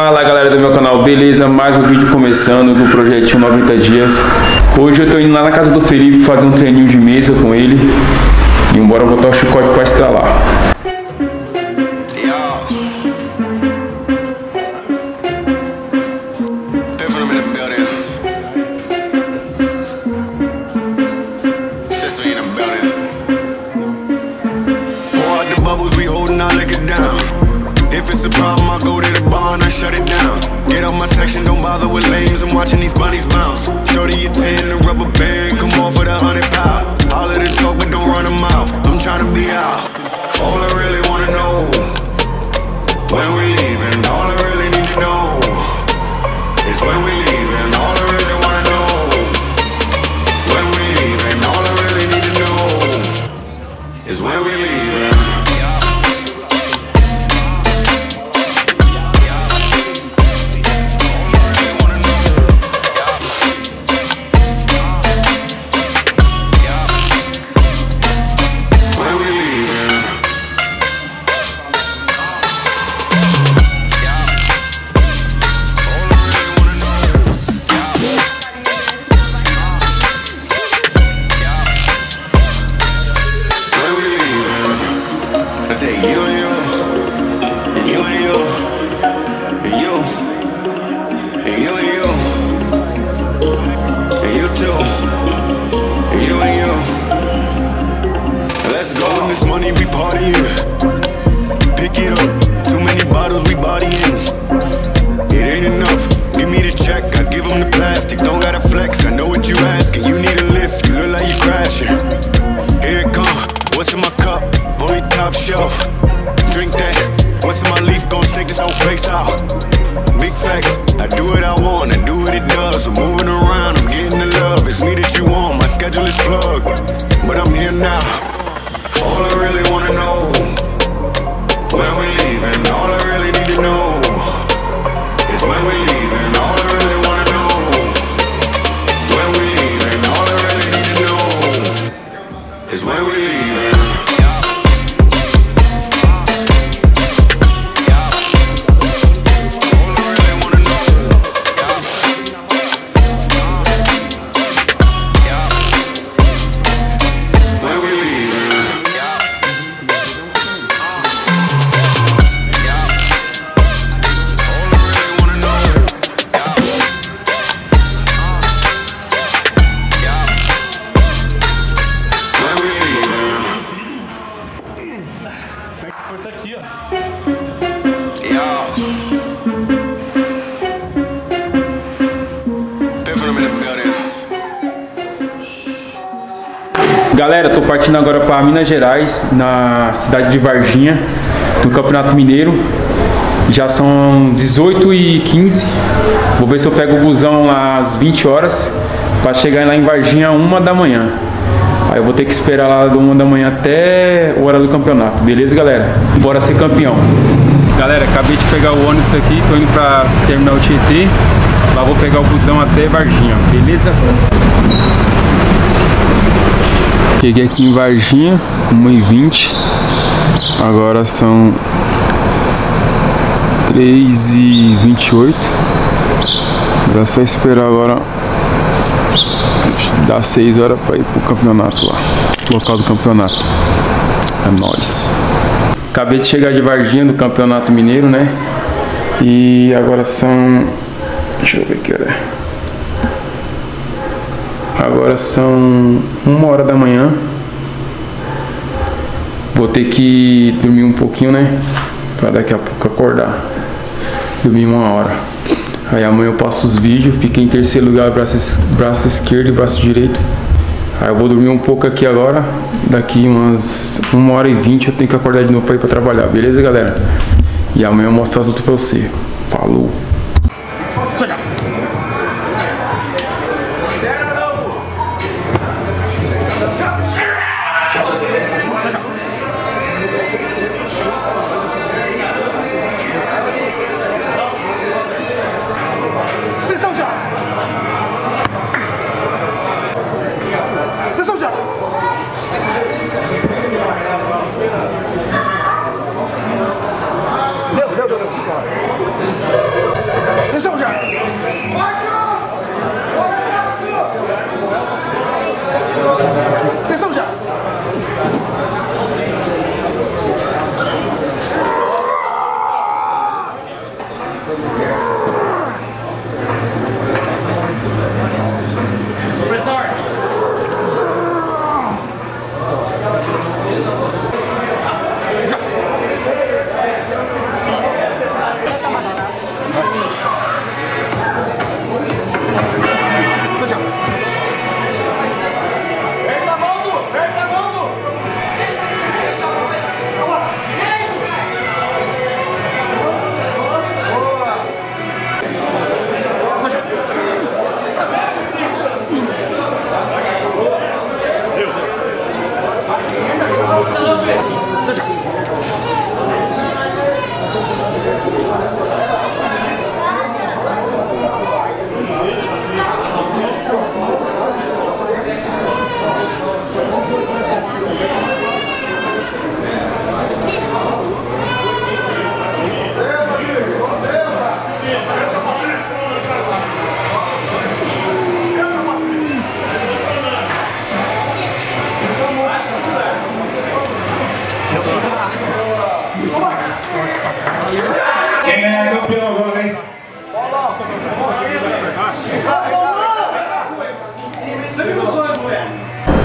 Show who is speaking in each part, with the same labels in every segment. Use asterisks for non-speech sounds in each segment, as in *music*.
Speaker 1: Fala galera do meu canal, beleza? Mais um vídeo começando do projetinho 90 dias. Hoje eu tô indo lá na casa do Felipe fazer um treininho de mesa com ele. E embora botar o chicote pra estralar.
Speaker 2: If it's a problem, I go the bar I shut it down. Get out my section, don't bother with lames. I'm watching these bunnies bounce. Shorty, you 10, the rubber band, come on for the hundred pound. All of the talk, but don't run them mouth. I'm trying to be out. All I really wanna know when we leaving. All I really need to know is when we leaving.
Speaker 1: Galera, tô partindo agora para Minas Gerais, na cidade de Varginha, no Campeonato Mineiro. Já são 18 e 15. Vou ver se eu pego o busão lá às 20 horas para chegar lá em Varginha uma da manhã. Aí eu vou ter que esperar lá de uma da manhã até a hora do campeonato. Beleza, galera? Bora ser campeão. Galera, acabei de pegar o ônibus aqui, tô indo para terminar o Tietê. Lá vou pegar o busão até Varginha, beleza? Cheguei aqui em Varginha, 1h20. Agora são 3h28. Dá só esperar agora dar 6 horas para ir pro campeonato lá. Local do campeonato. É nóis. Acabei de chegar de Varginha do Campeonato Mineiro, né? E agora são. Deixa eu ver que hora é. Agora são uma hora da manhã. Vou ter que dormir um pouquinho, né? Pra daqui a pouco acordar. Dormir uma hora. Aí amanhã eu passo os vídeos. Fiquei em terceiro lugar, braço, braço esquerdo e braço direito. Aí eu vou dormir um pouco aqui agora. Daqui umas uma hora e vinte eu tenho que acordar de novo pra ir pra trabalhar, beleza, galera? E amanhã eu mostro as outras pra você. Falou!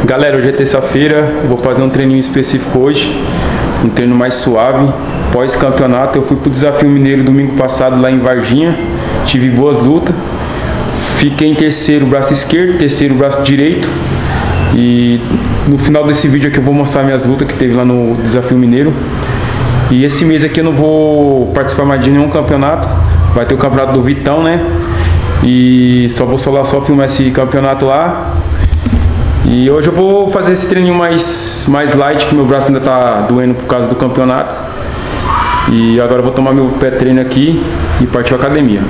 Speaker 1: Galera, hoje é terça-feira, vou fazer um treininho específico hoje, um treino mais suave. Pós-campeonato, eu fui pro Desafio Mineiro domingo passado lá em Varginha, tive boas lutas. Fiquei em terceiro braço esquerdo, terceiro braço direito. E no final desse vídeo aqui eu vou mostrar minhas lutas que teve lá no Desafio Mineiro. E esse mês aqui eu não vou participar mais de nenhum campeonato. Vai ter o campeonato do Vitão, né? E só vou só, só filmar esse campeonato lá. E hoje eu vou fazer esse treininho mais, mais light, que meu braço ainda tá doendo por causa do campeonato. E agora eu vou tomar meu pé treino aqui e partir à academia.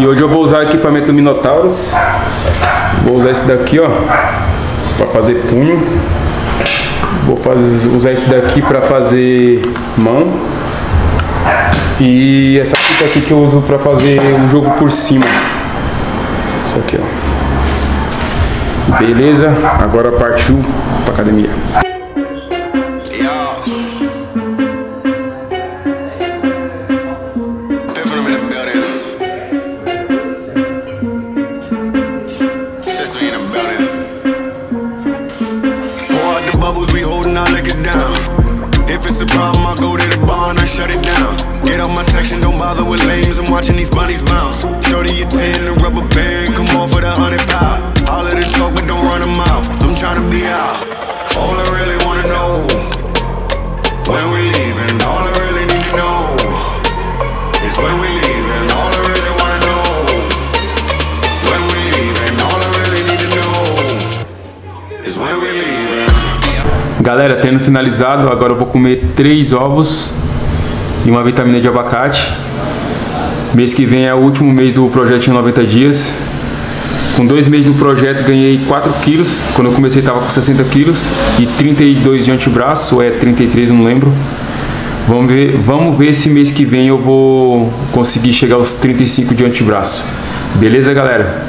Speaker 1: E hoje eu vou usar o equipamento do Minotauros. Vou usar esse daqui, ó, para fazer punho. Vou fazer, usar esse daqui para fazer mão. E essa fita aqui que eu uso para fazer um jogo por cima. Isso aqui, ó. Beleza? Agora partiu para academia.
Speaker 2: Watching these bunnies bounce. Shorty a 10, a rubber band, come off with a hundred pound. All of the talk, but don't run a mouth. I'm trying to be out. All I really wanna know, when we leaving. All I really need to know, is when we leaving. All I really wanna know, when we leaving. All I really need to know, is when we leaving.
Speaker 1: Galera, tendo finalizado, agora eu vou comer três ovos e uma vitamina de abacate. Mês que vem é o último mês do projeto em 90 dias. Com dois meses do projeto ganhei 4 quilos. Quando eu comecei estava com 60 quilos e 32 de antebraço, ou é 33, não lembro. Vamos ver, vamos ver se mês que vem eu vou conseguir chegar aos 35 de antebraço. Beleza, galera?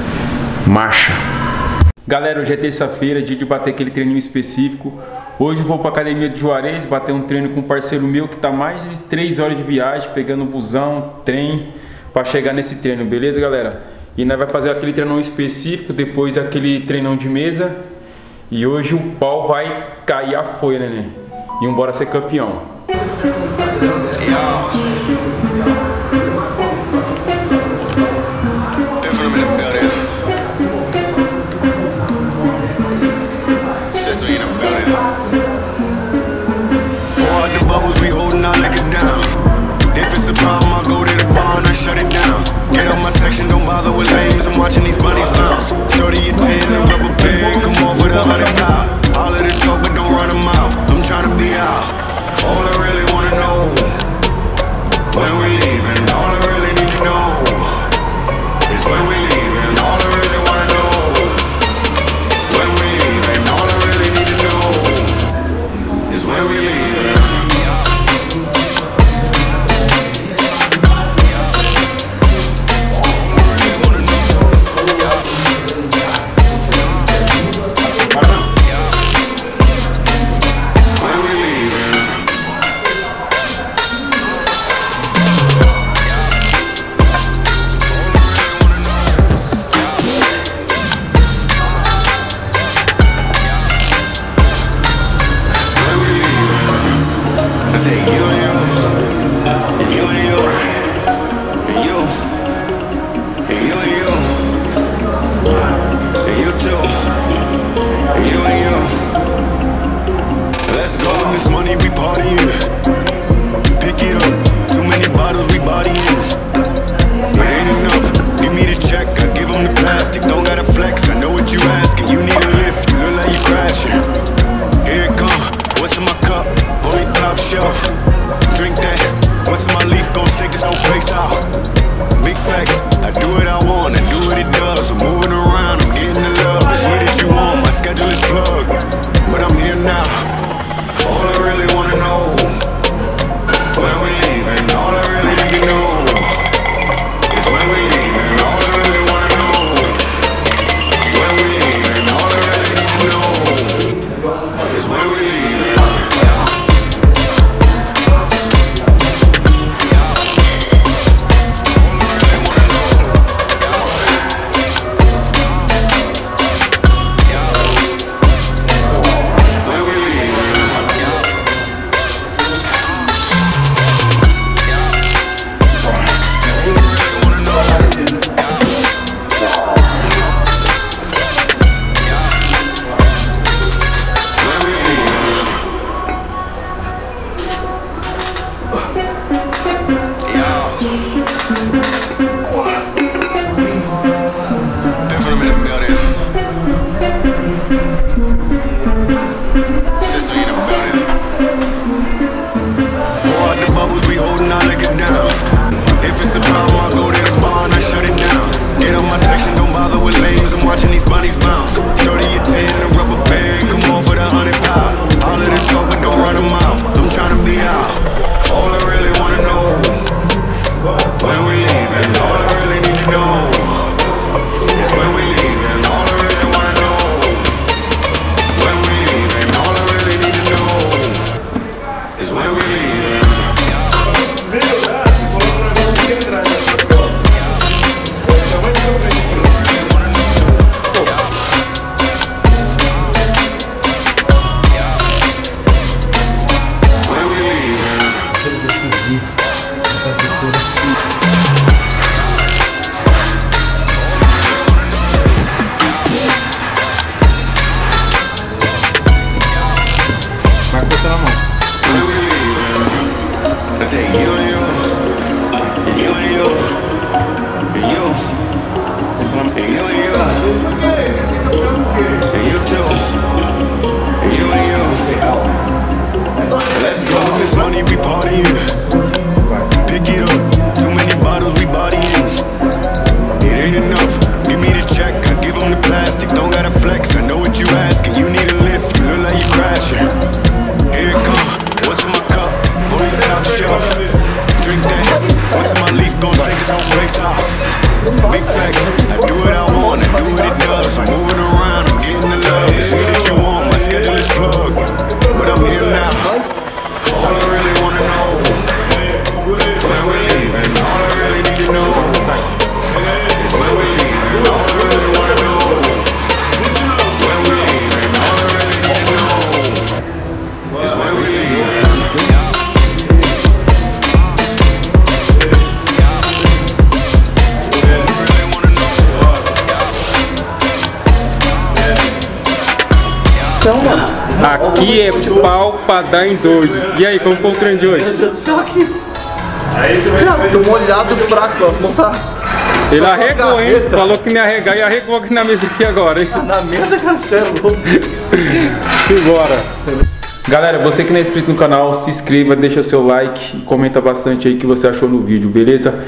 Speaker 1: Marcha! Galera, hoje é terça-feira, dia de bater aquele treininho específico. Hoje vou para academia de Juarez, bater um treino com um parceiro meu que está mais de 3 horas de viagem, pegando busão, trem para chegar nesse treino, beleza, galera? E nós vai fazer aquele treinão específico depois daquele treinão de mesa. E hoje o pau vai cair a folha, né? E embora ser campeão.
Speaker 2: Schedule is plugged, but I'm here now. All I really wanna know
Speaker 1: Aqui é pau pra dar em doido. E aí, como foi o treino de hoje?
Speaker 3: Meu Deus do céu, aqui. Tô molhado fraco, ó.
Speaker 1: Ele arregou, hein? Falou que não ia arregar e arregou aqui na mesa aqui agora, hein?
Speaker 3: Na mesa, cara, você é louco. *laughs*
Speaker 1: Galera, você que não é inscrito no canal, se inscreva, deixa seu like e comenta bastante aí o que você achou no vídeo, beleza?